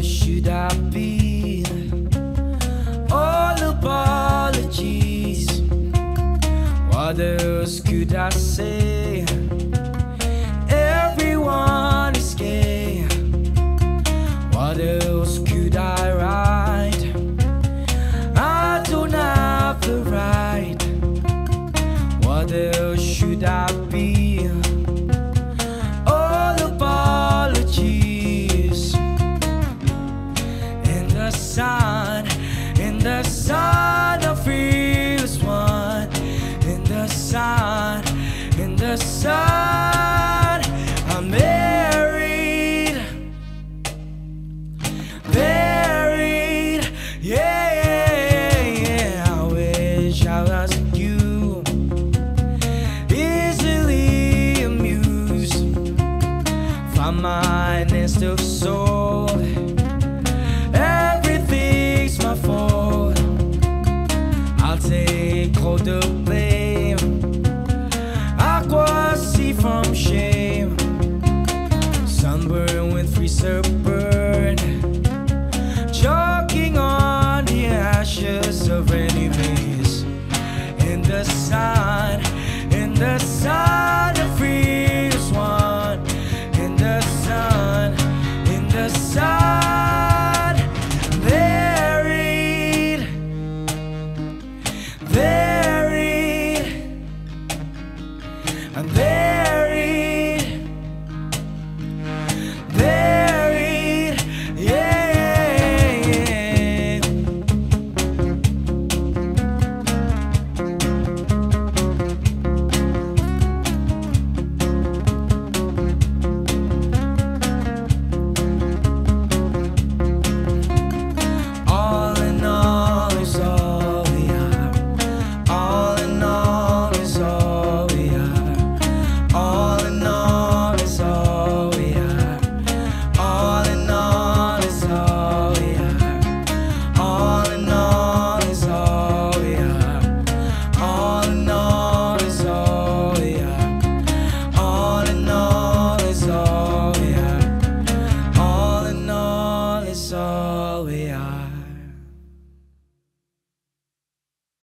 where should I be? All apologies. What else could I say? The sun, I feel as one. In the sun, in the sun, I'm married. Yeah. I wish I you, easily amused. My nest of. I'll take all the blame.